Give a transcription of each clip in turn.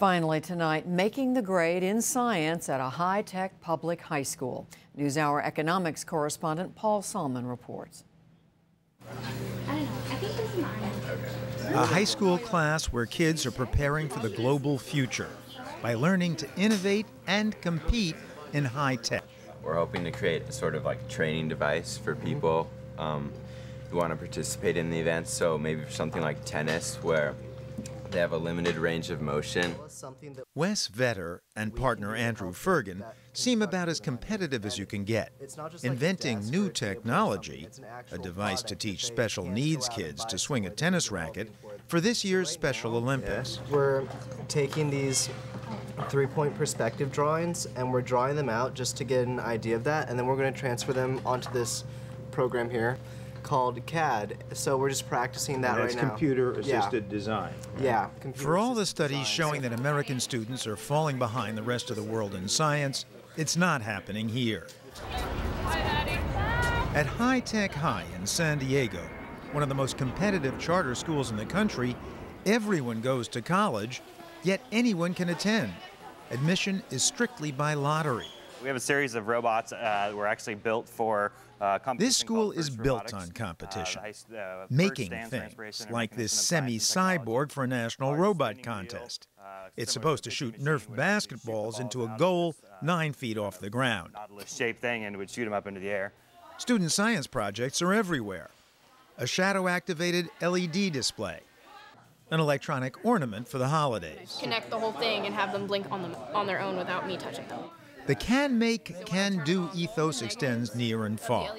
Finally tonight, making the grade in science at a high-tech public high school. NewsHour economics correspondent Paul Solman reports. A high school class where kids are preparing for the global future by learning to innovate and compete in high tech. We're hoping to create a sort of like training device for people um, who want to participate in the event. So maybe for something like tennis, where they have a limited range of motion. Wes Vetter and partner Andrew Fergan seem about as competitive as you can get. Inventing new technology, a device to teach special needs kids to swing a tennis racket, for this year's Special Olympics. We're taking these three-point perspective drawings and we're drawing them out just to get an idea of that and then we're going to transfer them onto this program here called CAD. So we're just practicing that right now. computer-assisted yeah. design. Yeah. For all the studies showing that American students are falling behind the rest of the world in science, it's not happening here. At High Tech High in San Diego, one of the most competitive charter schools in the country, everyone goes to college, yet anyone can attend. Admission is strictly by lottery. We have a series of robots uh, we're actually built for uh, This school is built on competition, uh, uh making things like this semi-cyborg for a national robot contest. Uh, it's supposed to shoot Nerf basketballs into a goal uh, nine feet off the ground. Shaped thing and would shoot them up into the air. Student science projects are everywhere. A shadow-activated LED display, an electronic ornament for the holidays. Connect the whole thing and have them blink on them on their own without me touching them. The can make, can do ethos extends near and far.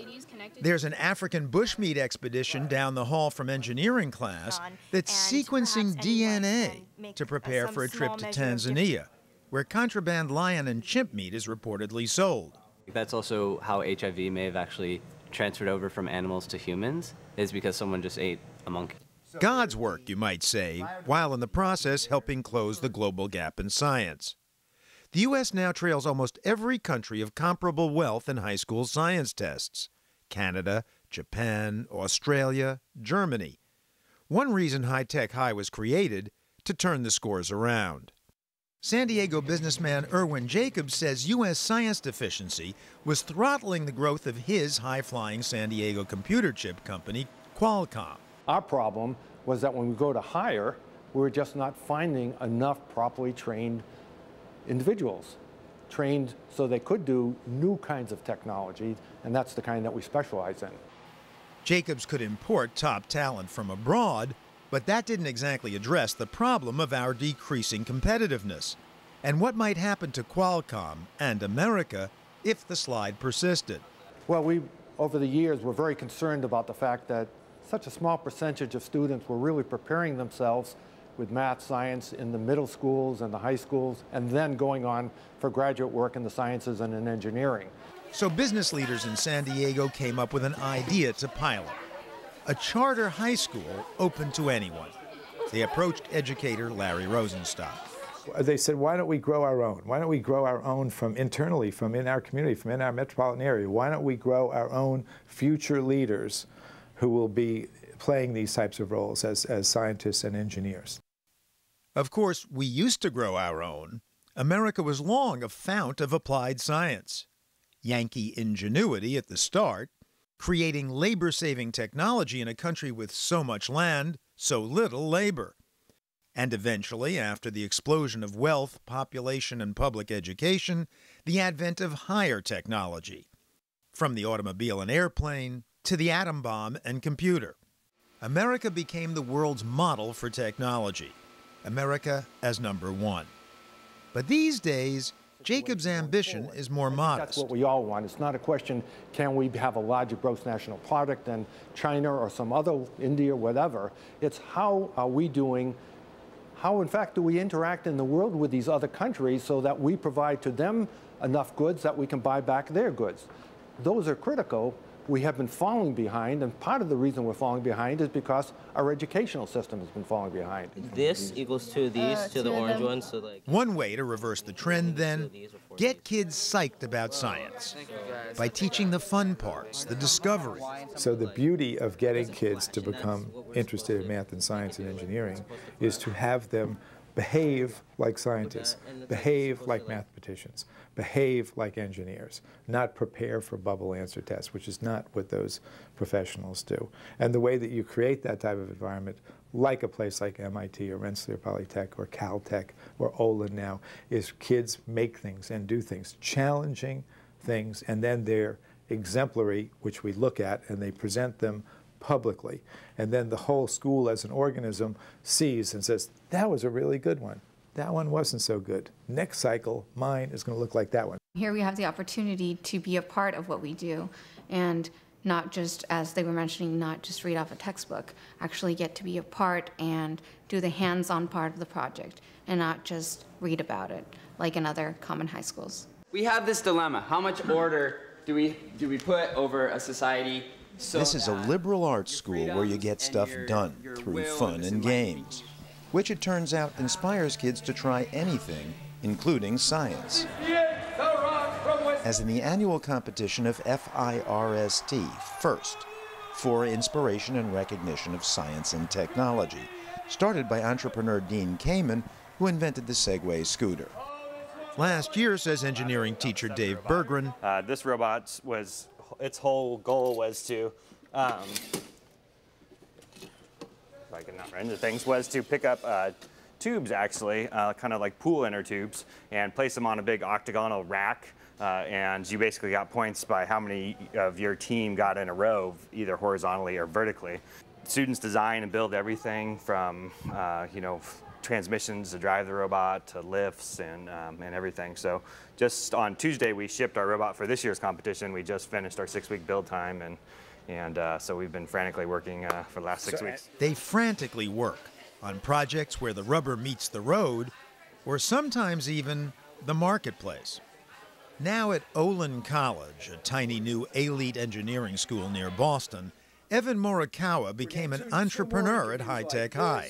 There's an African bushmeat expedition down the hall from engineering class that's sequencing DNA to prepare for a trip to Tanzania, where contraband lion and chimp meat is reportedly sold. That's also how HIV may have actually transferred over from animals to humans, is because someone just ate a monkey. God's work, you might say, while in the process helping close the global gap in science. The U.S. now trails almost every country of comparable wealth in high school science tests Canada, Japan, Australia, Germany. One reason High Tech High was created to turn the scores around. San Diego businessman Irwin Jacobs says U.S. science deficiency was throttling the growth of his high flying San Diego computer chip company, Qualcomm. Our problem was that when we go to hire, we were just not finding enough properly trained individuals trained so they could do new kinds of technology, and that's the kind that we specialize in. Jacobs could import top talent from abroad, but that didn't exactly address the problem of our decreasing competitiveness and what might happen to Qualcomm and America if the slide persisted. Well, we, over the years, were very concerned about the fact that such a small percentage of students were really preparing themselves with math, science in the middle schools and the high schools, and then going on for graduate work in the sciences and in engineering. So business leaders in San Diego came up with an idea to pilot a charter high school open to anyone. They approached educator Larry Rosenstock. They said, why don't we grow our own? Why don't we grow our own from internally, from in our community, from in our metropolitan area? Why don't we grow our own future leaders who will be playing these types of roles as, as scientists and engineers. Of course, we used to grow our own. America was long a fount of applied science. Yankee ingenuity at the start, creating labor saving technology in a country with so much land, so little labor. And eventually, after the explosion of wealth, population, and public education, the advent of higher technology. From the automobile and airplane to the atom bomb and computer. America became the world's model for technology. America as number one. But these days, Jacob's ambition is more modest. That's what we all want. It's not a question, can we have a larger gross national product than China or some other, India, or whatever. It's how are we doing, how in fact do we interact in the world with these other countries so that we provide to them enough goods that we can buy back their goods. Those are critical we have been falling behind, and part of the reason we're falling behind is because our educational system has been falling behind. This equals to these, uh, to the orange ones. so like... One way to reverse the trend, then, get kids psyched about science by teaching the fun parts, the discovery. So the beauty of getting kids to become interested in math and science and engineering is to have them behave like scientists, behave like mathematicians, behave like engineers, not prepare for bubble answer tests, which is not what those professionals do. And the way that you create that type of environment, like a place like MIT or Rensselaer Polytech or Caltech or Olin now, is kids make things and do things, challenging things, and then they're exemplary, which we look at, and they present them publicly. And then the whole school as an organism sees and says, that was a really good one. That one wasn't so good. Next cycle, mine is going to look like that one. Here we have the opportunity to be a part of what we do and not just, as they were mentioning, not just read off a textbook, actually get to be a part and do the hands on part of the project and not just read about it like in other common high schools. We have this dilemma how much order do we, do we put over a society so this is a liberal arts school where you get stuff your, done your through fun and games, which it turns out inspires kids to try anything, including science. As in the annual competition of FIRST, FIRST, for inspiration and recognition of science and technology, started by entrepreneur Dean Kamen, who invented the Segway scooter. Last year, says engineering teacher Dave Bergren, uh, this robot was its whole goal was to, um, if I can not render things, was to pick up uh, tubes actually, uh, kind of like pool inner tubes, and place them on a big octagonal rack. Uh, and you basically got points by how many of your team got in a row, either horizontally or vertically. Students design and build everything from, uh, you know, transmissions to drive the robot to lifts and, um, and everything. So just on Tuesday, we shipped our robot for this year's competition. We just finished our six-week build time, and, and uh, so we've been frantically working uh, for the last six so weeks. They frantically work on projects where the rubber meets the road, or sometimes even the marketplace. Now at Olin College, a tiny new elite engineering school near Boston, Evan Morikawa became an entrepreneur at High Tech High.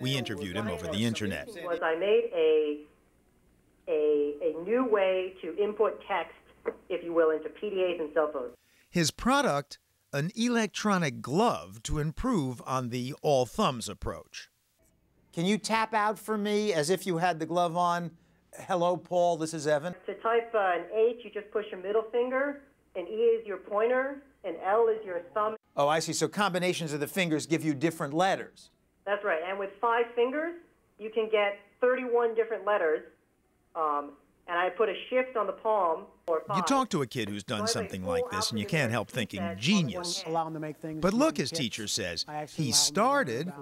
We interviewed him over the internet. Was I made a, a, a new way to input text, if you will, into PDAs and cell phones. His product, an electronic glove to improve on the all thumbs approach. Can you tap out for me as if you had the glove on? Hello, Paul, this is Evan. To type uh, an H, you just push your middle finger, and E is your pointer, and L is your thumb. Oh, I see. So combinations of the fingers give you different letters. That's right. And with five fingers, you can get 31 different letters. Um, and I put a shift on the palm You talk to a kid who's done something like this, and you can't help thinking genius. But look, his teacher says, he started.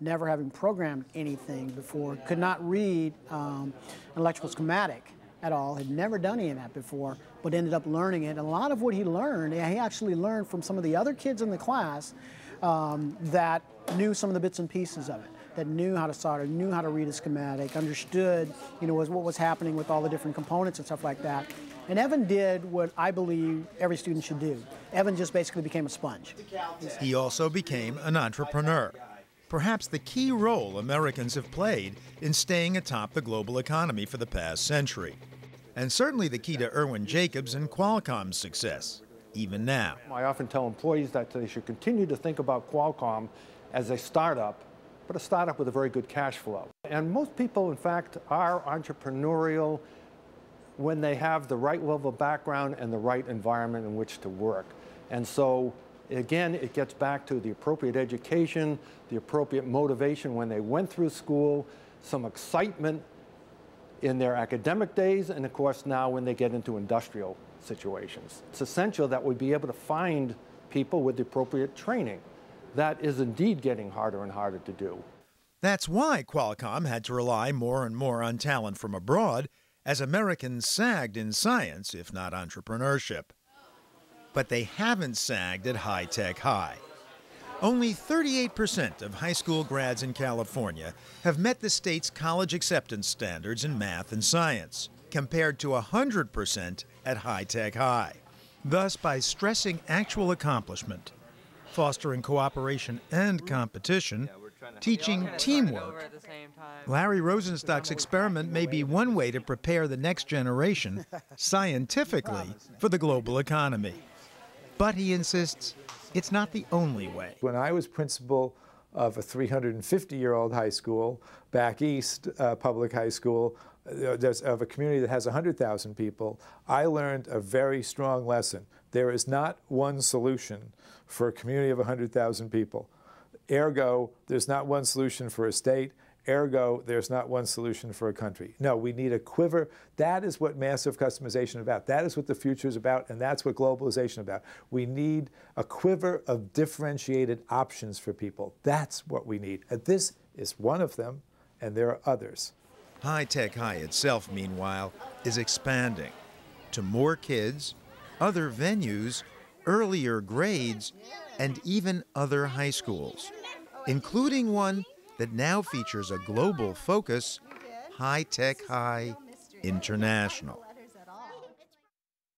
Never having programmed anything before, could not read um, an electrical schematic at all, had never done any of that before, but ended up learning it. And a lot of what he learned, he actually learned from some of the other kids in the class um, that knew some of the bits and pieces of it, that knew how to solder, knew how to read a schematic, understood, you know, was, what was happening with all the different components and stuff like that. And Evan did what I believe every student should do. Evan just basically became a sponge. He also became an entrepreneur. Perhaps the key role Americans have played in staying atop the global economy for the past century. And certainly the key to Irwin Jacobs and Qualcomm's success even now. I often tell employees that they should continue to think about Qualcomm as a startup, but a startup with a very good cash flow. And most people, in fact, are entrepreneurial when they have the right level of background and the right environment in which to work. And so, again, it gets back to the appropriate education, the appropriate motivation when they went through school, some excitement in their academic days, and of course now when they get into industrial situations. It's essential that we be able to find people with the appropriate training. That is indeed getting harder and harder to do. That's why Qualcomm had to rely more and more on talent from abroad as Americans sagged in science, if not entrepreneurship. But they haven't sagged at high tech high. Only 38% of high school grads in California have met the state's college acceptance standards in math and science, compared to 100% at High Tech High. Thus, by stressing actual accomplishment, fostering cooperation and competition, teaching teamwork, Larry Rosenstock's experiment may be one way to prepare the next generation scientifically for the global economy. But he insists it's not the only way. When I was principal of a 350 year old high school back east, uh, public high school, there's, Uh, of a community that has 100,000 people, I learned a very strong lesson. There is not one solution for a community of 100,000 people. Ergo, there's not one solution for a state. Ergo, there's not one solution for a country. No, we need a quiver. That is what massive customization is about. That is what the future is about, and that's what globalization is about. We need a quiver of differentiated options for people. That's what we need. And this is one of them, and there are others. High Tech High itself, meanwhile, is expanding to more kids, other venues, earlier grades, and even other high schools, including one that now features a global focus High Tech High International.